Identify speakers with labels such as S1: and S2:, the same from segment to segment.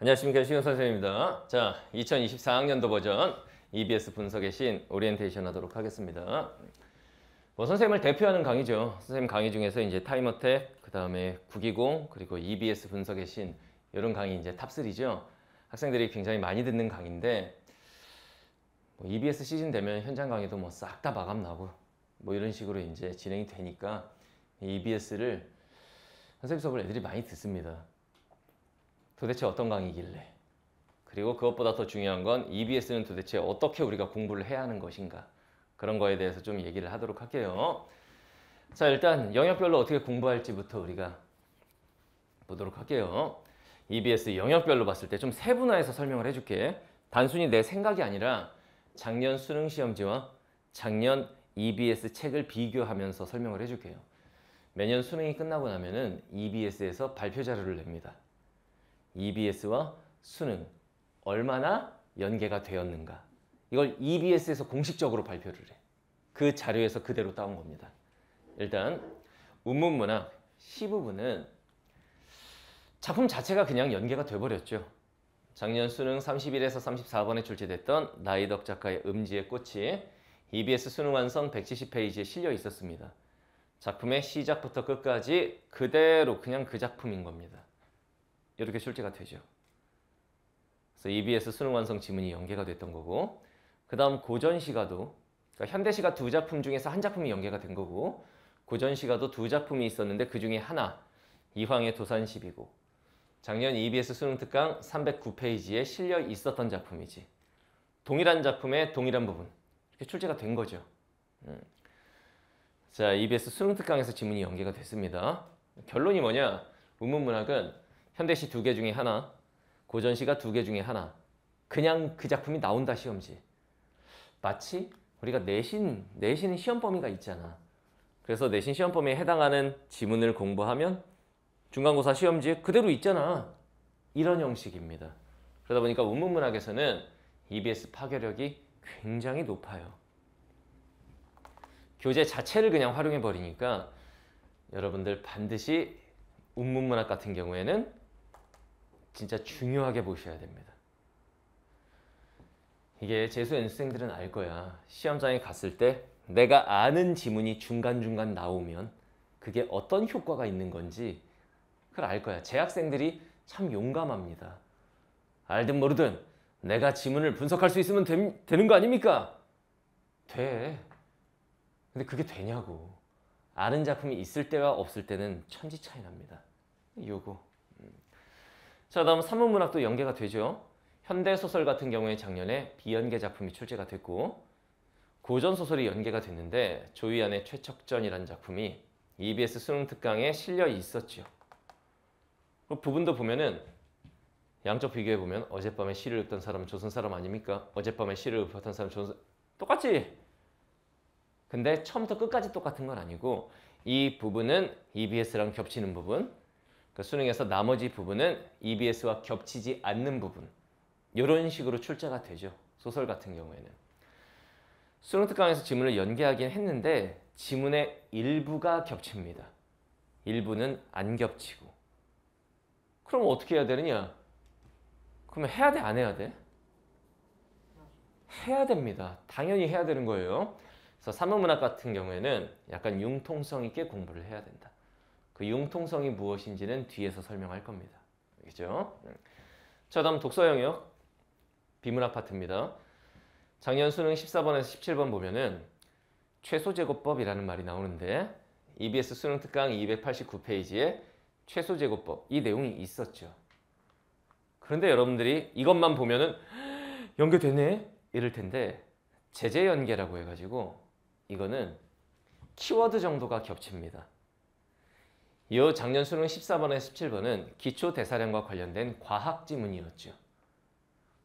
S1: 안녕하십니까 시경 선생님입니다. 자, 2024학년도 버전 EBS 분석의 신 오리엔테이션 하도록 하겠습니다. 뭐 선생님을 대표하는 강의죠. 선생님 강의 중에서 이제 time attack, 그 다음에 구기공, 그리고 EBS 분석의 신 이런 강의 이제 top 3죠. 학생들이 굉장히 많이 듣는 강의인데 뭐 EBS 시즌 되면 현장 강의도 뭐 싹 다 마감 나고 뭐 이런 식으로 이제 진행이 되니까 EBS를 선생님 수업을 애들이 많이 듣습니다. 도대체 어떤 강의길래? 그리고 그것보다 더 중요한 건 EBS는 도대체 어떻게 우리가 공부를 해야 하는 것인가? 그런 거에 대해서 좀 얘기를 하도록 할게요. 자, 일단 영역별로 어떻게 공부할지부터 우리가 보도록 할게요. EBS 영역별로 봤을 때 좀 세분화해서 설명을 해줄게. 단순히 내 생각이 아니라 작년 수능 시험지와 작년 EBS 책을 비교하면서 설명을 해줄게요. 매년 수능이 끝나고 나면은 EBS에서 발표 자료를 냅니다. EBS와 수능 얼마나 연계가 되었는가 이걸 EBS에서 공식적으로 발표를 해. 그 자료에서 그대로 따온 겁니다. 일단 운문문학 시 부분은 작품 자체가 그냥 연계가 돼버렸죠. 작년 수능 31에서 34번에 출제됐던 나이덕 작가의 음지의 꽃이 EBS 수능 완성 170페이지에 실려 있었습니다. 작품의 시작부터 끝까지 그대로 그냥 그 작품인 겁니다. 이렇게 출제가 되죠. 그래서 EBS 수능 완성 지문이 연계가 됐던 거고 그 다음 고전시가도 그러니까 현대시가 두 작품 중에서 한 작품이 연계가 된 거고 고전시가도 두 작품이 있었는데 그 중에 하나 이황의 도산시비고 작년 EBS 수능 특강 309페이지에 실려 있었던 작품이지 동일한 작품의 동일한 부분 이렇게 출제가 된 거죠. 음. 자 EBS 수능 특강에서 지문이 연계가 됐습니다. 결론이 뭐냐? 운문문학은 현대시 두 개 중에 하나, 고전시가 두 개 중에 하나. 그냥 그 작품이 나온다 시험지. 마치 우리가 내신, 내신 시험 범위가 있잖아. 그래서 내신 시험 범위에 해당하는 지문을 공부하면 중간고사 시험지에 그대로 있잖아. 이런 형식입니다. 그러다 보니까 운문문학에서는 EBS 파괴력이 굉장히 높아요. 교재 자체를 그냥 활용해 버리니까 여러분들 반드시 운문문학 같은 경우에는 진짜 중요하게 보셔야 됩니다. 이게 재수 연수생들은 알 거야. 시험장에 갔을 때 내가 아는 지문이 중간중간 나오면 그게 어떤 효과가 있는 건지 그걸 알 거야. 재학생들이 참 용감합니다. 알든 모르든 내가 지문을 분석할 수 있으면 되, 되는 거 아닙니까? 돼. 근데 그게 되냐고. 아는 작품이 있을 때와 없을 때는 천지 차이 납니다. 요거. 자, 다음 산문문학도 연계가 되죠. 현대소설 같은 경우에 작년에 비연계 작품이 출제가 됐고 고전소설이 연계가 됐는데 조이안의 최척전이라는 작품이 EBS 수능 특강에 실려 있었죠. 그 부분도 보면은 양쪽 비교해 보면 어젯밤에 시를 읊던 사람은 조선 사람 아닙니까? 어젯밤에 시를 읊었던 사람 조선 똑같지? 근데 처음부터 끝까지 똑같은 건 아니고 이 부분은 EBS랑 겹치는 부분 그러니까 수능에서 나머지 부분은 EBS와 겹치지 않는 부분 이런 식으로 출제가 되죠. 소설 같은 경우에는. 수능 특강에서 지문을 연계하긴 했는데 지문의 일부가 겹칩니다. 일부는 안 겹치고. 그럼 어떻게 해야 되느냐? 그러면 해야 돼? 안 해야 돼? 해야 됩니다. 당연히 해야 되는 거예요. 그래서 사문문학 같은 경우에는 약간 융통성 있게 공부를 해야 된다. 그 융통성이 무엇인지는 뒤에서 설명할 겁니다. 알겠죠? 자, 다음 독서 영역 비문학 파트입니다. 작년 수능 14번에서 17번 보면은 최소제곱법이라는 말이 나오는데 EBS 수능 특강 289페이지에 최소제곱법 이 내용이 있었죠. 그런데 여러분들이 이것만 보면은 연계되네 이럴 텐데 제재 연계라고 해가지고 이거는 키워드 정도가 겹칩니다. 이 작년 수능 14번에서 17번은 기초 대사량과 관련된 과학 지문이었죠.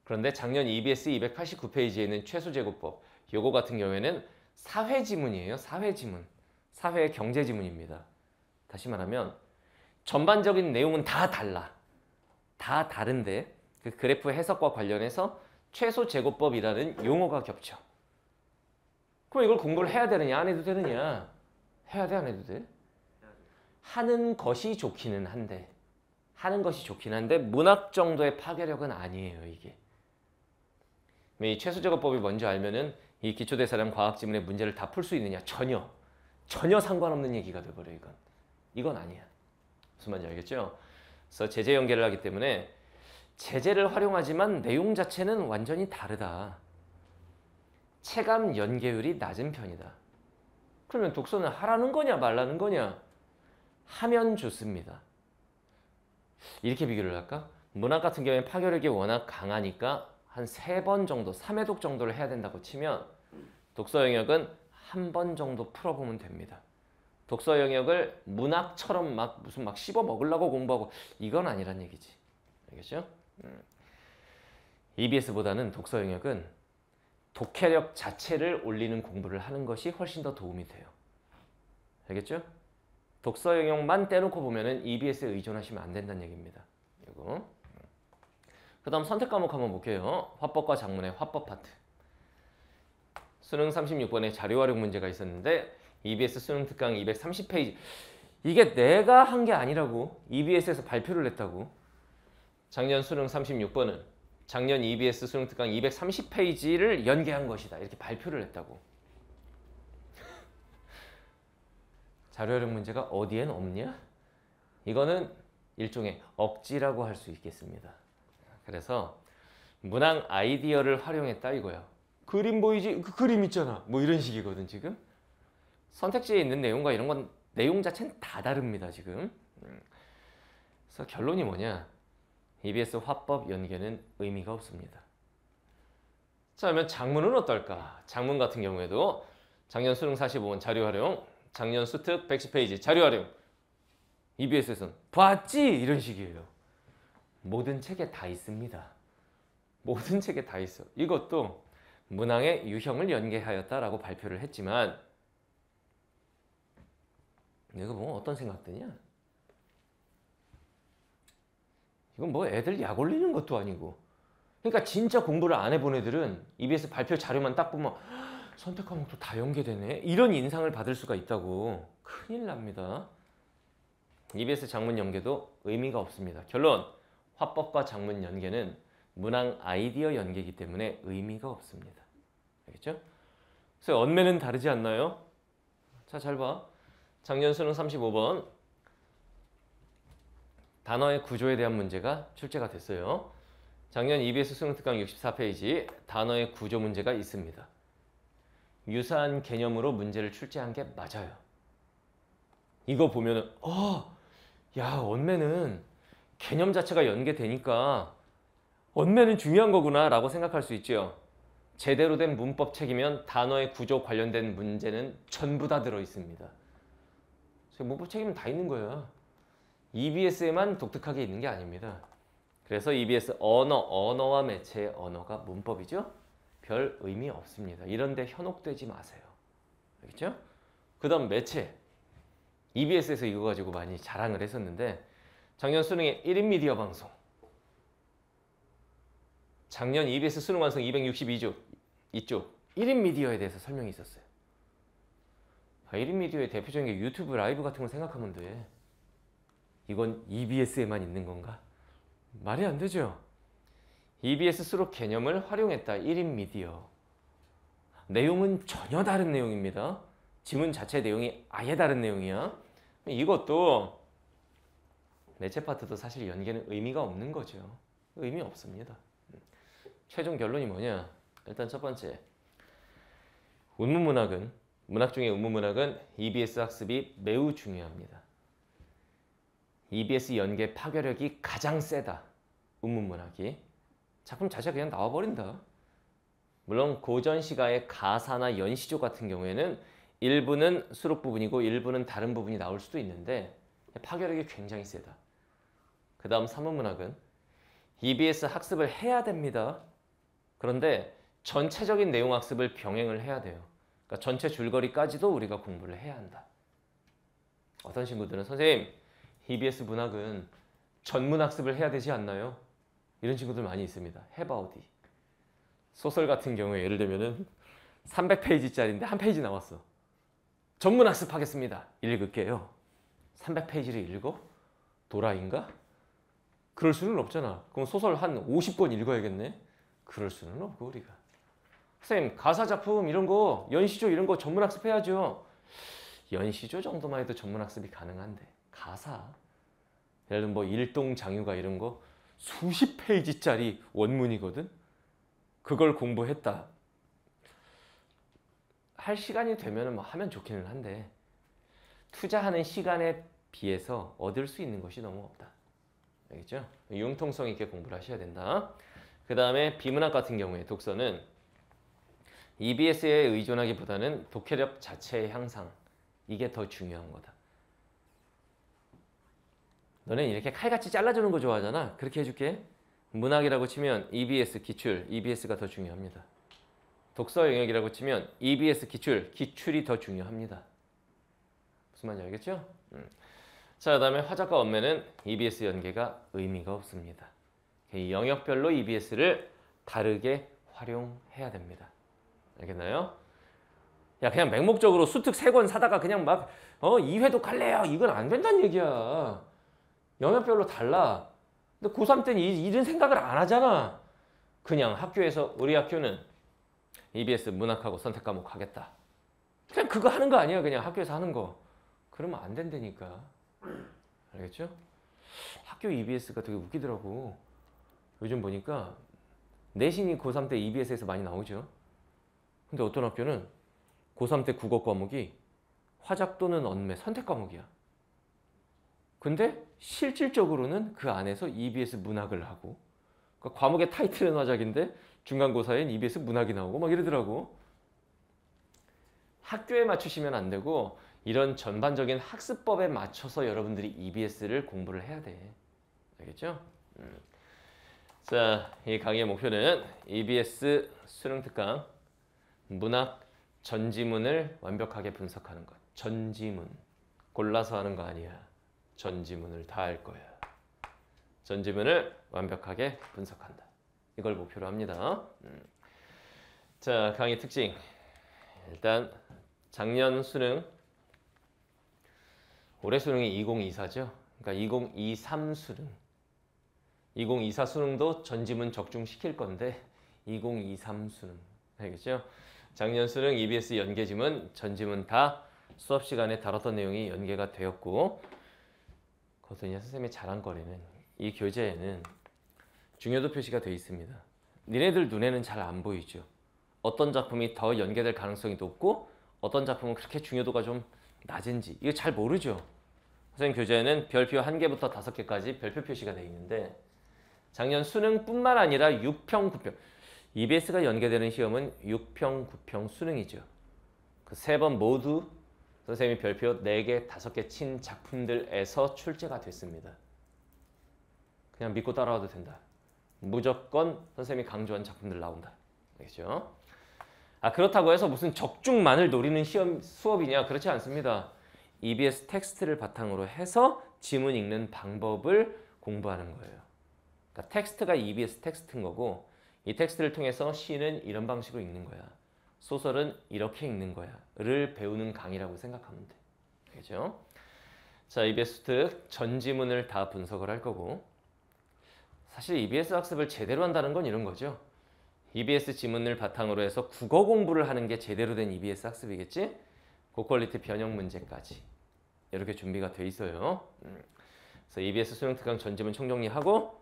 S1: 그런데 작년 EBS 289페이지에 있는 최소제곱법 요거 같은 경우에는 사회 지문이에요. 사회 지문. 사회 경제 지문입니다. 다시 말하면 전반적인 내용은 다 달라. 다 다른데 그 그래프 해석과 관련해서 최소 제곱법이라는 용어가 겹쳐. 그럼 이걸 공부를 해야 되느냐 안 해도 되느냐? 해야 돼 안 해도 돼? 하는 것이 좋기는 한데 하는 것이 좋긴 한데 문학 정도의 파괴력은 아니에요 이게. 이 최소제거법이 뭔지 알면은 이 기초대사량 과학 지문의 문제를 다 풀 수 있느냐 전혀 전혀 상관없는 얘기가 돼버려 이건 이건 아니야 무슨 말인지 알겠죠? 그래서 제재 연계를 하기 때문에 제재를 활용하지만 내용 자체는 완전히 다르다. 체감 연계율이 낮은 편이다. 그러면 독서는 하라는 거냐 말라는 거냐? 하면 좋습니다. 이렇게 비교를 할까? 문학 같은 경우에 파괴력이 워낙 강하니까 한 세 번 정도, 3회독 정도를 해야 된다고 치면 독서 영역은 한 번 정도 풀어보면 됩니다. 독서 영역을 문학처럼 막 무슨 막 씹어 먹으려고 공부하고 이건 아니란 얘기지. 알겠죠? 음. EBS보다는 독서 영역은 독해력 자체를 올리는 공부를 하는 것이 훨씬 더 도움이 돼요. 알겠죠? 독서 영역만 떼놓고 보면은 EBS에 의존하시면 안 된다는 얘기입니다. 이거. 그 다음 선택 과목 한번 볼게요. 화법과 작문의 화법 파트. 수능 36번에 자료 활용 문제가 있었는데 EBS 수능 특강 230페이지 이게 내가 한 게 아니라고 EBS에서 발표를 했다고 작년 수능 36번은 작년 EBS 수능 특강 230페이지를 연계한 것이다 이렇게 발표를 했다고 자료 활용 문제가 어디엔 없냐? 이거는 일종의 억지라고 할 수 있겠습니다. 그래서 문항 아이디어를 활용했다 이거야. 그림 보이지? 그 그림 있잖아. 뭐 이런 식이거든 지금. 선택지에 있는 내용과 이런 건 내용 자체는 다 다릅니다 지금. 음. 그래서 결론이 뭐냐? EBS 화법 연계는 의미가 없습니다. 자, 그러면 장문은 어떨까? 장문 같은 경우에도 작년 수능 45원 자료 활용, 작년 수특 110페이지 자료 활용. EBS에서는 봤지? 이런 식이에요. 모든 책에 다 있습니다. 모든 책에 다 있어. 이것도 문항의 유형을 연계하였다라고 발표를 했지만 이거 뭐 어떤 생각 드냐? 이건 뭐 애들 약 올리는 것도 아니고 그러니까 진짜 공부를 안 해본 애들은 EBS 발표 자료만 딱 보면 선택 과목도 다 연계되네 이런 인상을 받을 수가 있다고 큰일 납니다 EBS 장문 연계도 의미가 없습니다 결론 화법과 장문 연계는 문항 아이디어 연계이기 때문에 의미가 없습니다 알겠죠? 그래서 언매는 다르지 않나요? 자 잘 봐 작년 수능 35번 단어의 구조에 대한 문제가 출제가 됐어요. 작년 EBS 수능 특강 64페이지 단어의 구조 문제가 있습니다. 유사한 개념으로 문제를 출제한 게 맞아요. 이거 보면은 어, 야 언매는 개념 자체가 연계되니까 언매는 중요한 거구나 라고 생각할 수 있죠. 제대로 된 문법 책이면 단어의 구조 관련된 문제는 전부 다 들어 있습니다. 문법 책임은 다 있는 거예요. EBS에만 독특하게 있는 게 아닙니다. 그래서 EBS 언어, 언어와 매체의 언어가 문법이죠. 별 의미 없습니다. 이런데 현혹되지 마세요. 알겠죠? 그 다음 매체. EBS에서 이거 가지고 많이 자랑을 했었는데 작년 수능에 1인 미디어 방송 작년 EBS 수능 완성 262조 이쪽 1인 미디어에 대해서 설명이 있었어요. 1인 아, 미디어의 대표적인 게 유튜브 라이브 같은 걸 생각하면 돼. 이건 EBS에만 있는 건가? 말이 안 되죠. EBS 수록 개념을 활용했다. 1인 미디어. 내용은 전혀 다른 내용입니다. 지문 자체 내용이 아예 다른 내용이야. 이것도 매체 파트도 사실 연계는 의미가 없는 거죠. 의미 없습니다. 최종 결론이 뭐냐? 일단 첫 번째. 운문문학은 문학 중에 운문문학은 EBS 학습이 매우 중요합니다. EBS 연계 파괴력이 가장 세다. 운문문학이. 작품 자체가 그냥 나와버린다. 물론 고전 시가의 가사나 연시조 같은 경우에는 일부는 수록 부분이고 일부는 다른 부분이 나올 수도 있는데 파괴력이 굉장히 세다. 그 다음 사문문학은 EBS 학습을 해야 됩니다. 그런데 전체적인 내용 학습을 병행을 해야 돼요. 그러니까 전체 줄거리까지도 우리가 공부를 해야 한다. 어떤 친구들은 선생님 EBS 문학은 전문 학습을 해야 되지 않나요? 이런 친구들 많이 있습니다. 해바우디. 소설 같은 경우에 예를 들면은 300페이지짜리인데 한 페이지 나왔어. 전문 학습하겠습니다. 읽을게요. 300페이지를 읽어? 도라인가? 그럴 수는 없잖아. 그럼 소설 한 50권 읽어야겠네. 그럴 수는 없고 우리가. 선생님 가사 작품 이런 거 연시조 이런 거 전문 학습해야죠. 연시조 정도만 해도 전문 학습이 가능한데 가사 예를 들면 뭐 일동 장유가 이런 거 수십 페이지짜리 원문이거든. 그걸 공부했다. 할 시간이 되면은 뭐 하면 좋기는 한데 투자하는 시간에 비해서 얻을 수 있는 것이 너무 없다. 알겠죠? 융통성 있게 공부를 하셔야 된다. 그 다음에 비문학 같은 경우에 독서는 EBS에 의존하기보다는 독해력 자체의 향상 이게 더 중요한 거다. 너는 이렇게 칼같이 잘라주는 거 좋아하잖아. 그렇게 해줄게. 문학이라고 치면 EBS 기출, EBS가 더 중요합니다. 독서 영역이라고 치면 EBS 기출, 기출이 더 중요합니다. 무슨 말인지 알겠죠? 음. 자, 그 다음에 화작과 원매는 EBS 연계가 의미가 없습니다. 이 영역별로 EBS를 다르게 활용해야 됩니다. 알겠나요? 야, 그냥 맹목적으로 수특 세 권 사다가 그냥 막 어, 2회도 갈래요. 이건 안 된다는 얘기야. 영역별로 달라. 근데 고3 때는 이- 이런 생각을 안 하잖아. 그냥 학교에서 우리 학교는 EBS 문학하고 선택 과목 하겠다. 그냥 그거 하는 거 아니야. 그냥 학교에서 하는 거. 그러면 안 된다니까. 알겠죠? 학교 EBS가 되게 웃기더라고. 요즘 보니까 내신이 고3 때 EBS에서 많이 나오죠. 근데 어떤 학교는 고3 때 국어 과목이 화작 또는 언매 선택 과목이야. 근데 실질적으로는 그 안에서 EBS 문학을 하고 그러니까 과목의 타이틀은 화작인데 중간고사엔 EBS 문학이 나오고 막 이러더라고. 학교에 맞추시면 안 되고 이런 전반적인 학습법에 맞춰서 여러분들이 EBS를 공부를 해야 돼. 알겠죠? 음. 자, 이 강의의 목표는 EBS 수능 특강 문학 전지문을 완벽하게 분석하는 것. 전지문. 골라서 하는 거 아니야. 전지문을 다 할 거야. 전지문을 완벽하게 분석한다. 이걸 목표로 합니다. 음. 자, 강의 특징. 일단 작년 수능 올해 수능이 2024죠. 그러니까 2023 수능. 2024 수능도 전지문 적중시킬 건데 2023 수능. 알겠죠? 작년 수능 EBS 연계지문, 전지문 다 수업 시간에 다뤘던 내용이 연계가 되었고 거든요 선생님의 자랑거리는 이 교재에는 중요도 표시가 되어 있습니다. 니네들 눈에는 잘 안 보이죠. 어떤 작품이 더 연계될 가능성이 높고 어떤 작품은 그렇게 중요도가 좀 낮은지 이거 잘 모르죠. 선생님 교재에는 별표 한 개부터 다섯 개까지 별표 표시가 되어 있는데 작년 수능뿐만 아니라 6평, 9평 EBS가 연계되는 시험은 6평, 9평 수능이죠. 그 세 번 모두 선생님이 별표 4개, 5개 친 작품들에서 출제가 됐습니다. 그냥 믿고 따라와도 된다. 무조건 선생님이 강조한 작품들 나온다. 알겠죠? 아 그렇다고 해서 무슨 적중만을 노리는 시험 수업이냐? 그렇지 않습니다. EBS 텍스트를 바탕으로 해서 지문 읽는 방법을 공부하는 거예요. 그러니까 텍스트가 EBS 텍스트인 거고 이 텍스트를 통해서 시는 이런 방식으로 읽는 거야. 소설은 이렇게 읽는 거야.를 배우는 강의라고 생각하면 돼. 알겠죠? 자, EBS 특 전지문을 다 분석을 할 거고 사실 EBS 학습을 제대로 한다는 건 이런 거죠. EBS 지문을 바탕으로 해서 국어 공부를 하는 게 제대로 된 EBS 학습이겠지? 고퀄리티 변형 문제까지 이렇게 준비가 돼 있어요. 음. 그래서 EBS 수능 특강 전지문 총정리하고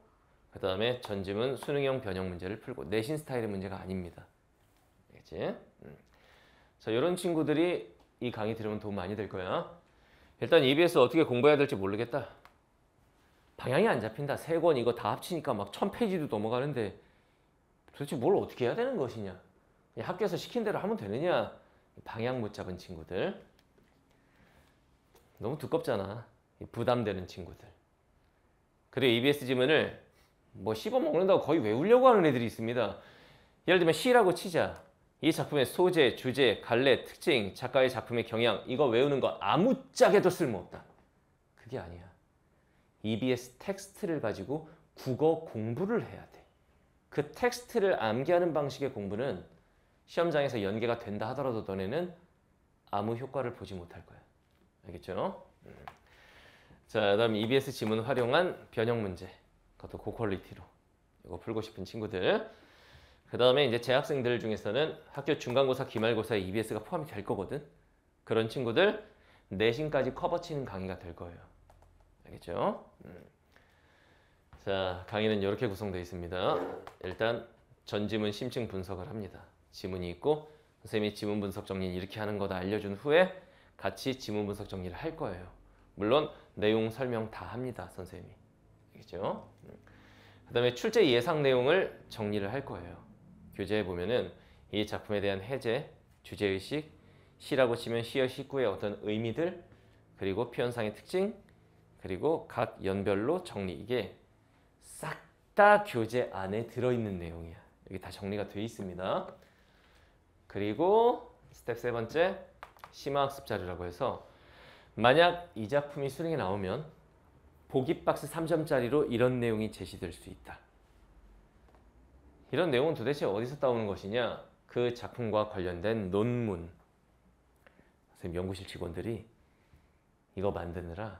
S1: 그 다음에 전지문 수능형 변형 문제를 풀고 내신 스타일의 문제가 아닙니다. 알겠지? 음. 자, 이런 친구들이 이 강의 들으면 도움 많이 될 거야. 일단 EBS 어떻게 공부해야 될지 모르겠다. 방향이 안 잡힌다. 세 권 이거 다 합치니까 막 천 페이지도 넘어가는데 도대체 뭘 어떻게 해야 되는 것이냐? 학교에서 시킨 대로 하면 되느냐? 방향 못 잡은 친구들. 너무 두껍잖아. 부담되는 친구들. 그리고 EBS 지문을 뭐 씹어 먹는다고 거의 외우려고 하는 애들이 있습니다. 예를 들면 시라고 치자. 이 작품의 소재, 주제, 갈래, 특징, 작가의 작품의 경향 이거 외우는 거 아무짝에도 쓸모없다. 그게 아니야. EBS 텍스트를 가지고 국어 공부를 해야 돼. 그 텍스트를 암기하는 방식의 공부는 시험장에서 연계가 된다 하더라도 너네는 아무 효과를 보지 못할 거야. 알겠죠? 음. 자, 그다음 EBS 지문 활용한 변형 문제. 그것도 고quality로 이거 풀고 싶은 친구들. 그 다음에 이제 재학생들 중에서는 학교 중간고사, 기말고사에 EBS가 포함이 될 거거든. 그런 친구들 내신까지 커버 치는 강의가 될 거예요. 알겠죠? 음. 자, 강의는 이렇게 구성되어 있습니다. 일단 전지문 심층 분석을 합니다. 지문이 있고 선생님이 지문 분석 정리 이렇게 하는 거다 알려준 후에 같이 지문 분석 정리를 할 거예요. 물론 내용 설명 다 합니다, 선생님이. 알겠죠? 그 다음에 출제 예상 내용을 정리를 할 거예요. 교재에 보면은 이 작품에 대한 해제, 주제의식, 시라고 치면 시어 시구의 어떤 의미들, 그리고 표현상의 특징, 그리고 각 연별로 정리. 이게 싹 다 교재 안에 들어있는 내용이야. 여기 다 정리가 돼 있습니다. 그리고 스텝 세 번째 심화학습 자료라고 해서 만약 이 작품이 수능에 나오면 보기 박스 3점짜리로 이런 내용이 제시될 수 있다. 이런 내용은 도대체 어디서 따오는 것이냐? 그 작품과 관련된 논문. 선생님 연구실 직원들이 이거 만드느라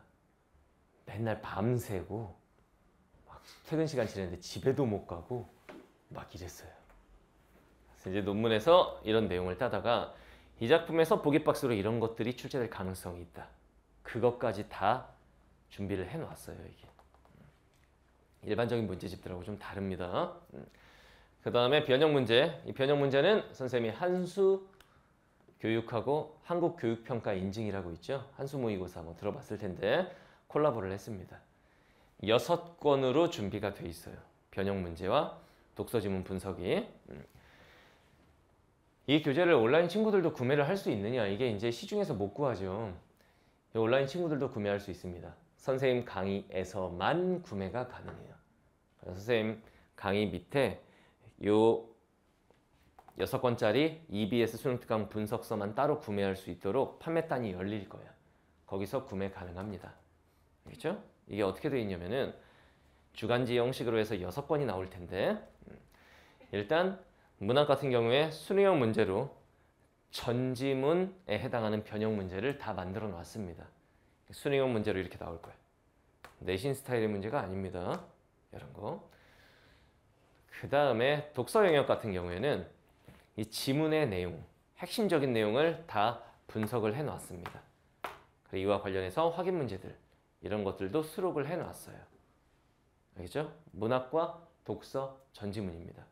S1: 맨날 밤새고 막 퇴근 시간 지났는데 집에도 못 가고 막 이랬어요. 그래서 이제 논문에서 이런 내용을 따다가 이 작품에서 보기 박스로 이런 것들이 출제될 가능성이 있다. 그것까지 다 준비를 해놨어요 이게. 일반적인 문제집들하고 좀 다릅니다. 그 다음에 변형 문제. 이 변형 문제는 선생님이 한수 교육하고 한국교육평가 인증이라고 있죠. 한수 모의고사 뭐 들어봤을 텐데 콜라보를 했습니다. 여섯 권으로 준비가 돼 있어요. 변형 문제와 독서 지문 분석이. 음. 이 교재를 온라인 친구들도 구매를 할 수 있느냐? 이게 이제 시중에서 못 구하죠. 온라인 친구들도 구매할 수 있습니다. 선생님 강의에서만 구매가 가능해요. 선생님 강의 밑에 요 여섯 권짜리 EBS 수능특강 분석서만 따로 구매할 수 있도록 판매단이 열릴 거야. 거기서 구매 가능합니다. 알겠죠? 이게 어떻게 되어 있냐면은 주간지 형식으로 해서 여섯 권이 나올 텐데 음, 일단 문학 같은 경우에 수능형 문제로 전지문에 해당하는 변형 문제를 다 만들어 놨습니다. 수능형 문제로 이렇게 나올 거예요. 내신 스타일의 문제가 아닙니다. 이런 거. 그 다음에 독서 영역 같은 경우에는 이 지문의 내용, 핵심적인 내용을 다 분석을 해 놨습니다. 이와 관련해서 확인 문제들 이런 것들도 수록을 해 놨어요. 알겠죠? 문학과 독서 전지문입니다.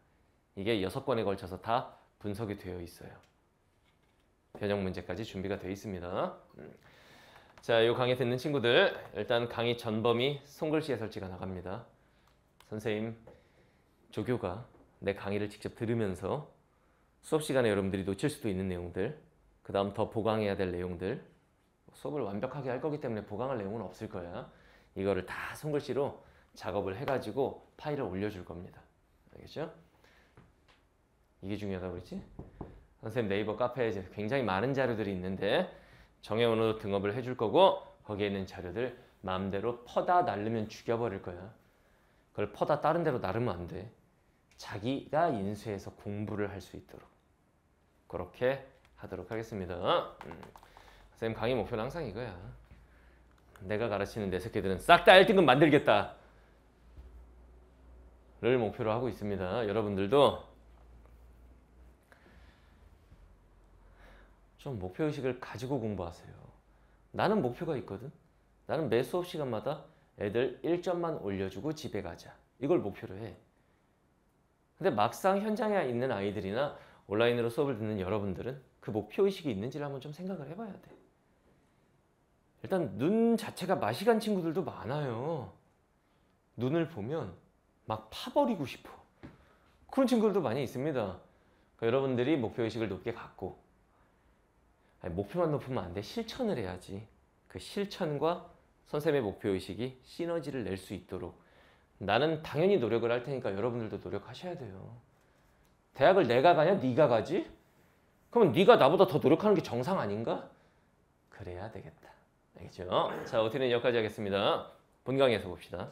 S1: 이게 여섯 권에 걸쳐서 다 분석이 되어 있어요. 변형 문제까지 준비가 되어 있습니다. 음. 자, 이 강의 듣는 친구들 일단 강의 전범위 손글씨 해설지가 나갑니다. 선생님 조교가 내 강의를 직접 들으면서 수업 시간에 여러분들이 놓칠 수도 있는 내용들 그 다음 더 보강해야 될 내용들 수업을 완벽하게 할 거기 때문에 보강할 내용은 없을 거야. 이거를 다 손글씨로 작업을 해가지고 파일을 올려줄 겁니다. 알겠죠? 이게 중요하다고 그랬지? 선생님 네이버 카페에 굉장히 많은 자료들이 있는데 정해원으로 등업을 해줄 거고 거기에 있는 자료들 마음대로 퍼다 날르면 죽여버릴 거야. 그걸 퍼다 다른 데로 나르면 안 돼. 자기가 인수해서 공부를 할 수 있도록 그렇게 하도록 하겠습니다. 음. 선생님 강의 목표는 항상 이거야. 내가 가르치는 내 새끼들은 싹 다 1등급 만들겠다. 를 목표로 하고 있습니다. 여러분들도 좀 목표의식을 가지고 공부하세요. 나는 목표가 있거든. 나는 매 수업 시간마다 애들 1점만 올려주고 집에 가자. 이걸 목표로 해. 근데 막상 현장에 있는 아이들이나 온라인으로 수업을 듣는 여러분들은 그 목표의식이 있는지를 한번 좀 생각을 해봐야 돼. 일단 눈 자체가 맛이 간 친구들도 많아요. 눈을 보면 막 파버리고 싶어. 그런 친구들도 많이 있습니다. 그러니까 여러분들이 목표의식을 높게 갖고 아니, 목표만 높으면 안 돼. 실천을 해야지. 그 실천과 선생님의 목표의식이 시너지를 낼 수 있도록 나는 당연히 노력을 할 테니까 여러분들도 노력하셔야 돼요. 대학을 내가 가냐? 네가 가지? 그러면 네가 나보다 더 노력하는 게 정상 아닌가? 그래야 되겠다. 알겠죠? 자, 어떻게든 여기까지 하겠습니다. 본강에서 봅시다.